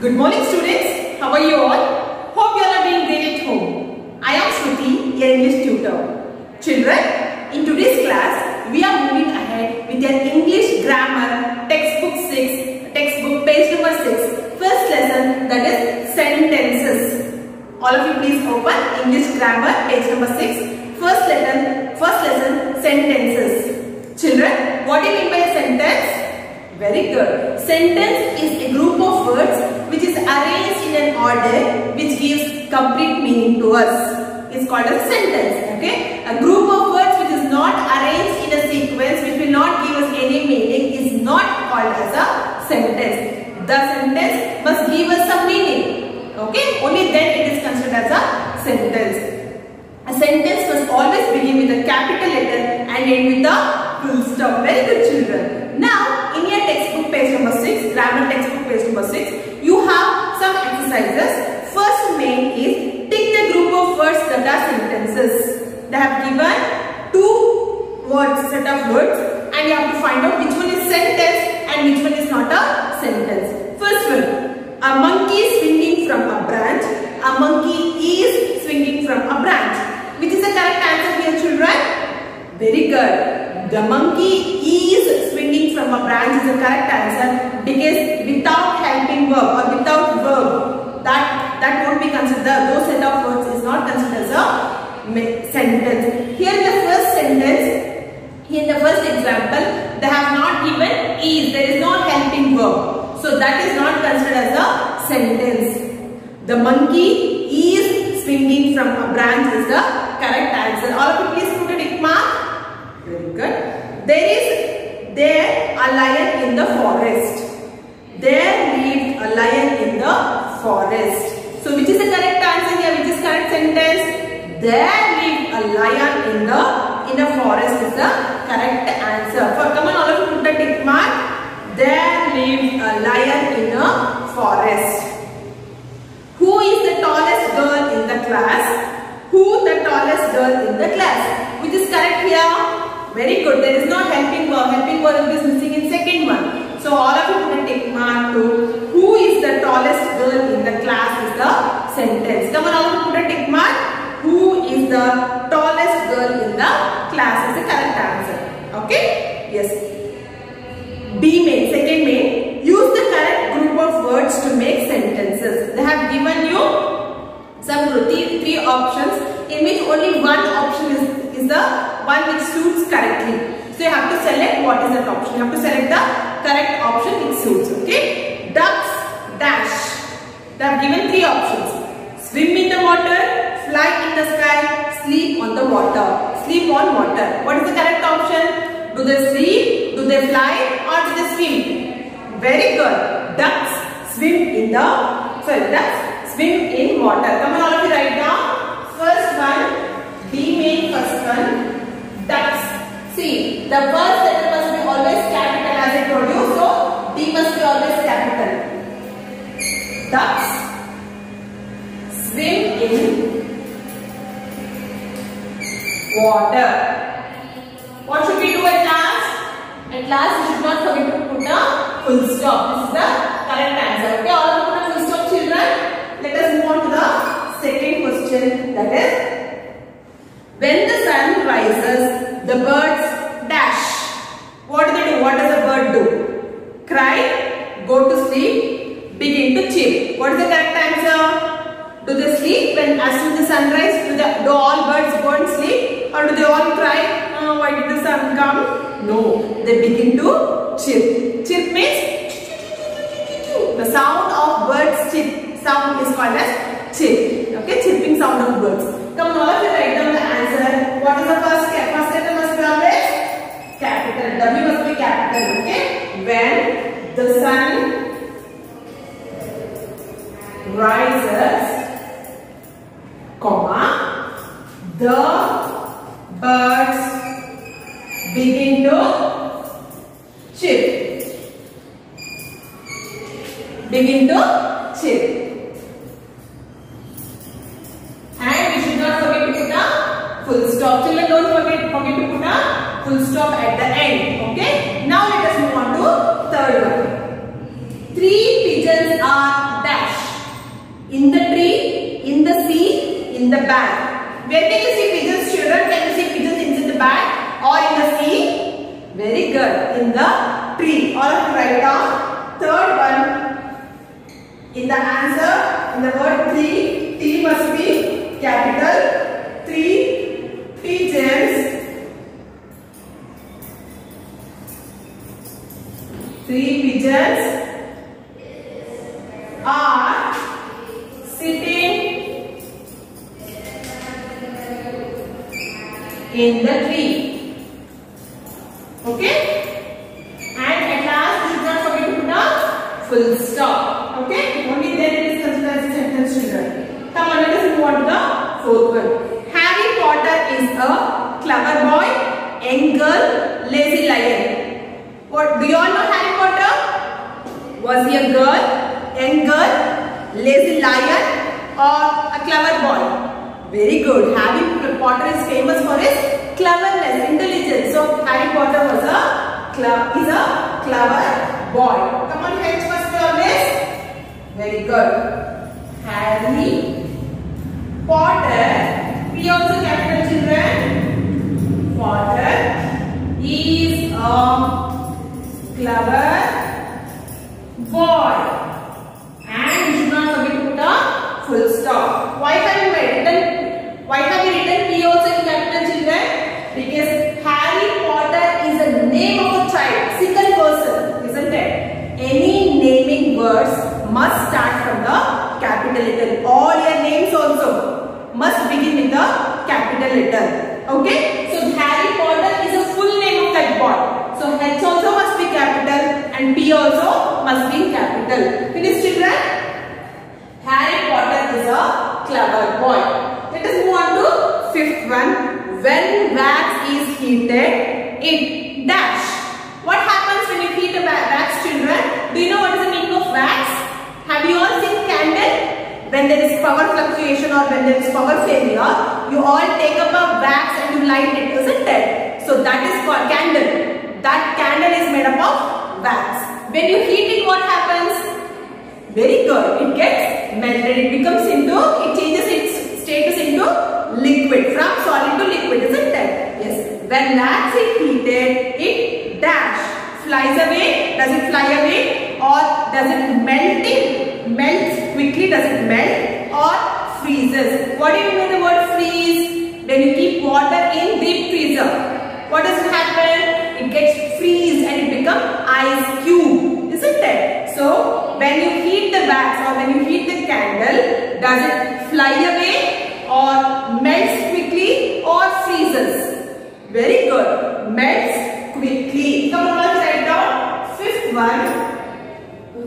Good morning students. How are you all? Hope you all are doing great at home. I am Shruti, your English tutor. Children, in today's class, we are moving ahead with your English grammar textbook 6, textbook page number 6, first lesson that is sentences. All of you please open English grammar page number 6, first lesson, first lesson sentences. Children, what do you mean by sentence? Very good. Sentence is a group of words which is arranged in an order which gives complete meaning to us. It's called a sentence. Okay. A group of words which is not arranged in a sequence which will not give us any meaning is not called as a sentence. The sentence must give us some meaning. Okay. Only then it is considered as a sentence. A sentence must always begin with a capital letter and end with a full stop. Very good children. Now, in your textbook page number 6, grammar textbook page number 6, you have some exercises. First main is take the group of words that are sentences. They have given two words, set of words and you have to find out which one is sentence and which one is not a sentence. First one, a monkey swinging from a branch. A monkey is swinging from a branch. Which is the correct answer here children? Very good. The monkey is swinging from a branch is the correct answer because without helping verb or without verb that that won't be considered those set of words is not considered as a sentence. Here in the first sentence, here in the first example, they have not given is. There is no helping verb. So that is not considered as a sentence. The monkey is swinging from a branch is the correct answer. All of you please put a tick mark. There is there a lion in the forest. There lived a lion in the forest. So which is the correct answer here? Which is correct sentence? There lived a lion in the in a forest is the correct answer. For come on, all of you put the tick mark. There lived a lion in a forest. Who is the tallest girl in the class? Who the tallest girl in the class? Which is correct here? Very good. There is no helping verb. Helping verb is missing in second one. So all of you put a tick mark to who is the tallest girl in the class is the sentence. Come on, all of you put a tick mark. Who is the tallest girl in the class is the correct answer. Okay? Yes. B main, second main. Use the correct group of words to make sentences. They have given you some three, three options in which only one option is, is the one which suits correctly. So you have to select what is that option. You have to select the correct option which suits. Okay. Ducks dash. They have given three options. Swim in the water, fly in the sky, sleep on the water. Sleep on water. What is the correct option? Do they sleep? Do they fly? Or do they swim? Very good. Ducks swim in the, sorry, ducks swim in water. Come on all of you write down. First one, B main first one, ducks. See, the first letter must be always capital as I told you. So, D must be always capital. Ducks swim in water. What should we do at last? At last, we should not forget to put a full stop. This is the correct answer. Okay, all of you put a full stop children. Let us move on to the second question that is when the sun rises, the birds dash. What do they do? What does a bird do? Cry, go to sleep, begin to chirp. What is the correct answer? Do they sleep when as soon as the sunrise? Do, the, do all birds go and sleep? Or do they all cry? Oh, why did the sun come? No, they begin to chirp. Chirp means the sound of birds chirp. Sound is called as chirp. Okay, chirping sound of birds. Come on, write down the What is the first first letter must be always capital. W must be capital. Okay, when the sun rises, comma, the birds begin to chirp. Begin to chirp. absorbed at the end. Okay. Now let us move on to third one. Three pigeons are dash in the tree, in the sea, in the bag. Where can you see pigeons, children? Can you see pigeons in the bag or in the sea? Very good. In the tree. All of you write down. Third one. In the answer, in the word three, pigeons are sitting in the tree. Okay? And at last, you should not forget to put a full stop. Okay? Only then it is considered as a sentence children. Come on, let us move on to the fourth one. Harry Potter is a clever boy, young girl, lazy lion. What do you all know Harry Potter? Was he a girl, young girl, lazy lion or a clever boy? Very good. Harry Potter is famous for his cleverness, intelligence. So Harry Potter was a is a clever boy. Come on, H must be always. Very good. Harry Potter. We also capital children. Boy. And you should not forget to put a full stop. Why have you written? Why have you written P also in capital children? Because Harry Potter is a name of a child, single person, isn't it? Any naming words must start from the capital letter. All your names also must begin with the capital letter. Okay? So Harry Potter is a full name of that boy. So H also must be capital and P also must be capital. Finished children? Harry Potter is a clever boy. Let us move on to fifth one. When wax is heated, it dash. What happens when you heat a wax children? Do you know what is the meaning of wax? Have you all seen candle? When there is power fluctuation or when there is power failure, you all take up a wax and you light it, isn't it? So that is called candle. That candle is made up of wax. When you heat it, what happens? Very good. It gets melted. It becomes into, it changes its status into liquid. From solid to liquid, isn't it? Yes. When that's is heated, it dash. Flies away. Does it fly away? Or does it melt it? Melts quickly. Does it melt? Or freezes. What do you mean the word freeze? When you keep water in deep freezer. What does it happen? It gets freeze and it become ice cube. Isn't it? So, when you heat the wax or when you heat the candle, does it fly away or melts quickly or freezes? Very good. Melts quickly. Come on, let's write down. Fifth one.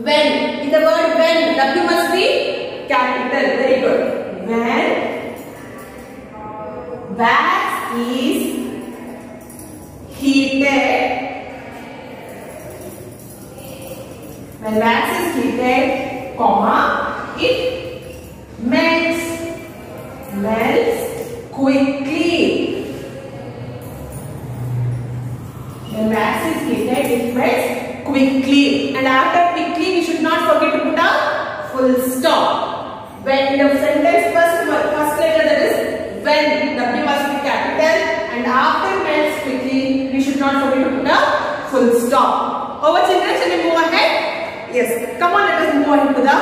When. In the word when, W must be capital. Very good. When wax is heated when wax is heated comma it melts melts quickly when wax is heated it melts quickly and after quickly we should not forget to put a full stop when the sentence first first letter that is when w must be capital and after melts quickly we should not forget to put a full stop. Over children, shall we move ahead? Yes. Come on, let us move on to the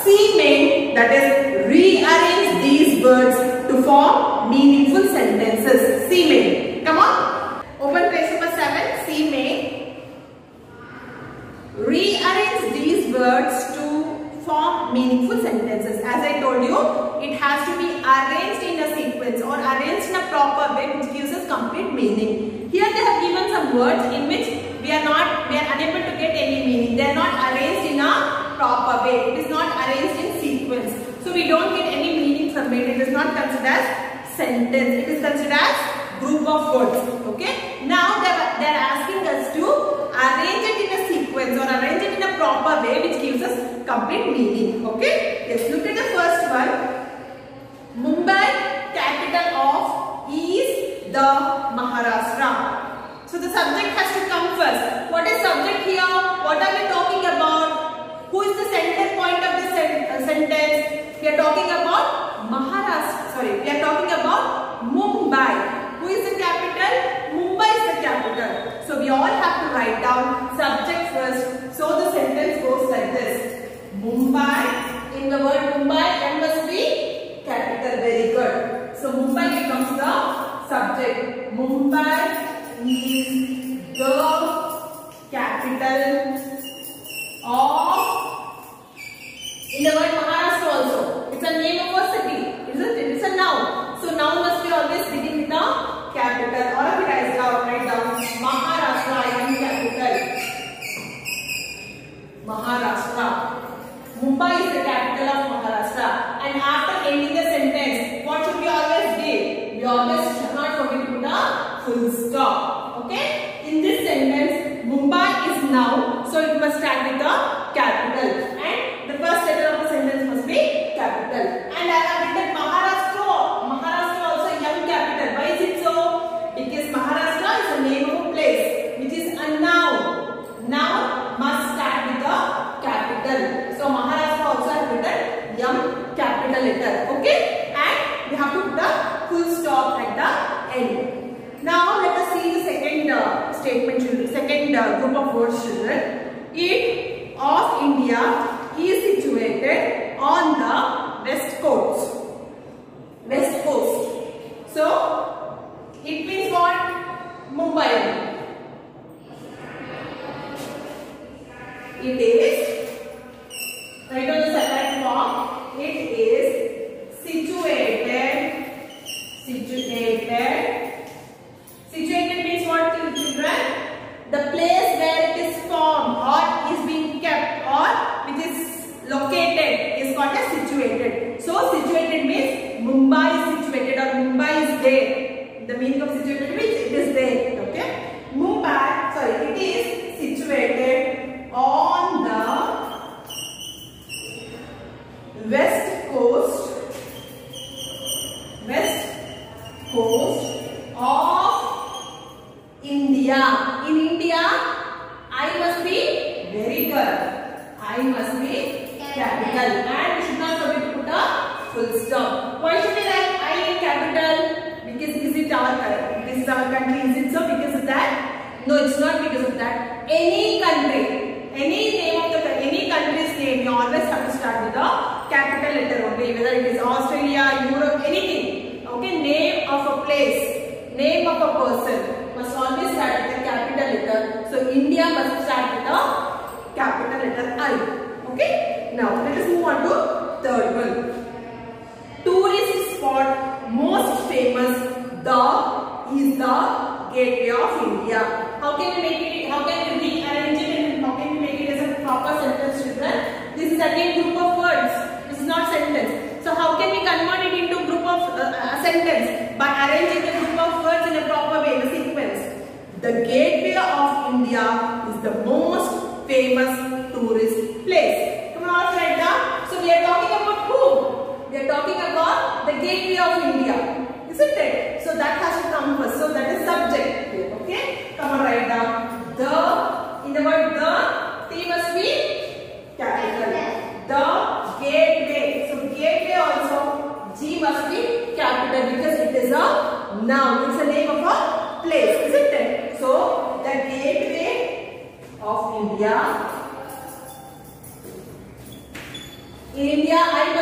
C main that is rearrange these words to form meaningful sentences. C main. Come on. Open page number 7. C main. Rearrange these words to form meaningful sentences. As I told you, it has to be arranged in a sequence or arranged in a proper way which gives us complete meaning. Here they have given some words in which we are not, we are unable to get any meaning. They are not arranged in a proper way. It is not arranged in sequence. So we don't get any it. Is not considered as sentence. It is considered as group of words. Okay. Now they are, they are asking us to arrange it in a sequence or arrange it in a proper way which gives us complete meaning. Okay. Let's look at the first one. Mumbai, capital of is the Maharashtra. So the subject has to come first. What is subject here? What are we talking about? Who is the center point of the uh, sentence? We are talking about Maharashtra, sorry, we are talking about Mumbai. Who is the capital? Mumbai is the capital. So we all have to write down subject first. So the sentence goes like this. Mumbai, in the word Mumbai, M must be capital. Very good. So Mumbai becomes the subject. Mumbai is the capital of, in the word capital letter only. Whether it is Australia, Europe, anything. Okay, name of a place, name of a person must always start with a capital letter. So India must start with a capital letter I. Okay. Now let us move on to third one. Tourist spot most famous the is the gateway of India. How can we make it? How can we rearrange it and how can we make it as a proper sentence, children? This is again group of words. Is not sentence. So how can we convert it into group of uh, uh, sentence by arranging the group of words in a proper way, in a sequence? The gateway of India is the most famous tourist place. Come on, write down. So we are talking about who? We are talking about the gateway of India. Isn't it? So that has to come first. So that is subject. Okay? Come on, write down. The word the, T must be capital. The gateway. So gateway also, G must be capital because it is a noun. It's the name of a place. Isn't it? So the gateway of India. In India, I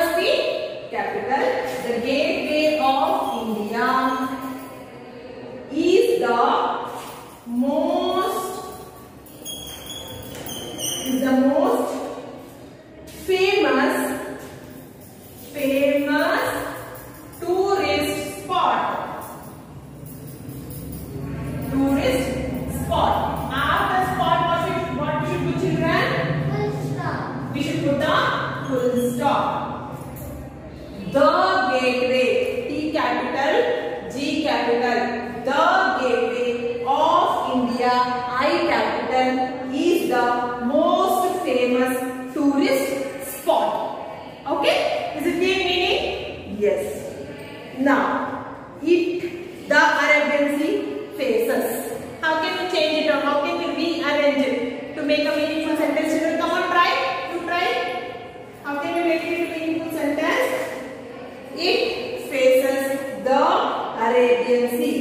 stop. The Arabian Sea.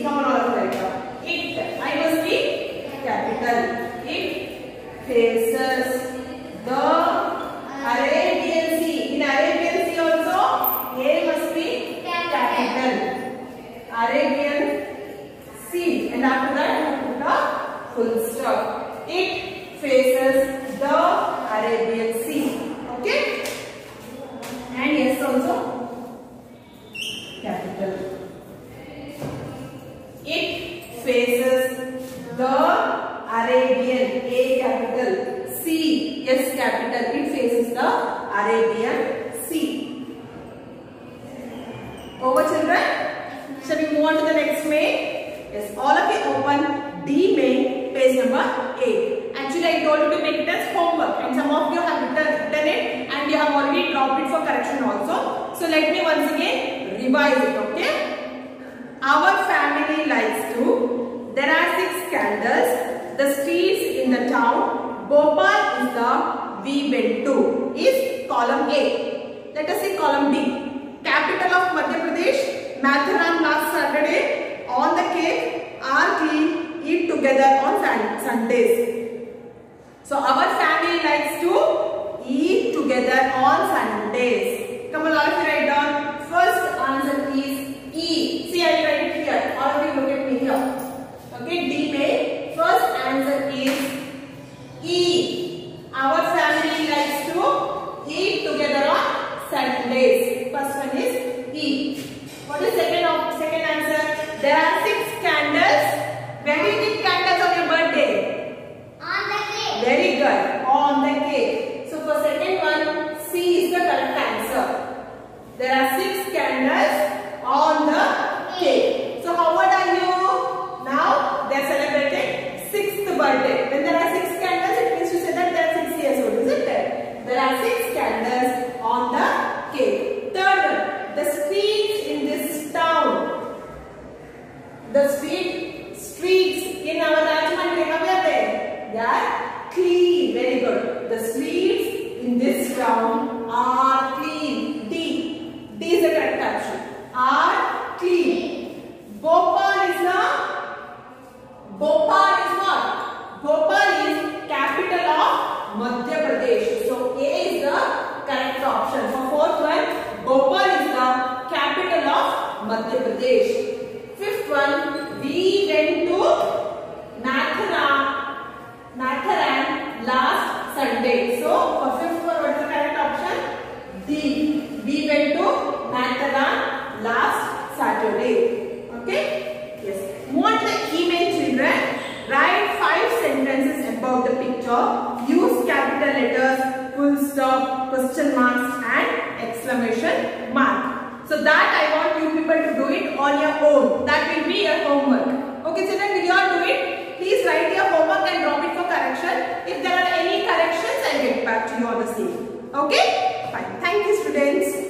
number 8. Actually, I told you to make it as homework and some of you have written, written it and you have already dropped it for correction also. So, let me once again revise it, okay? Our family likes to. There are six candles. The streets in the town. Bhopal is the we went to. Is column A. Let us see column B. Capital of Madhya Pradesh. Matheran last Saturday. On the cake. Are clean. Eat together on Sundays. So our family likes to eat together on Sundays. Come on, all of you write down. First answer is E. See, I write it here. All of you look at me here. Okay, D May. First answer is E. Our family likes to eat together on Sundays. First one is E. What is second of second answer? This are clean. D. D is the correct option. Are clean. Bhopal is the Bhopal is what? Bhopal is capital of Madhya Pradesh. So A is the correct option. For fourth one, Bhopal is the capital of Madhya Pradesh. Fifth one, we went to Matharan, Matharan last Sunday. So for last Saturday. Okay? Yes. To the email children. Write five sentences about the picture. Use capital letters, full stop, question marks and exclamation mark. So that I want you people to do it on your own. That will be your homework. Okay children, will you all do it? Please write your homework and drop it for correction. If there are any corrections, I'll get back to you on the same. Okay? Fine. Thank you students.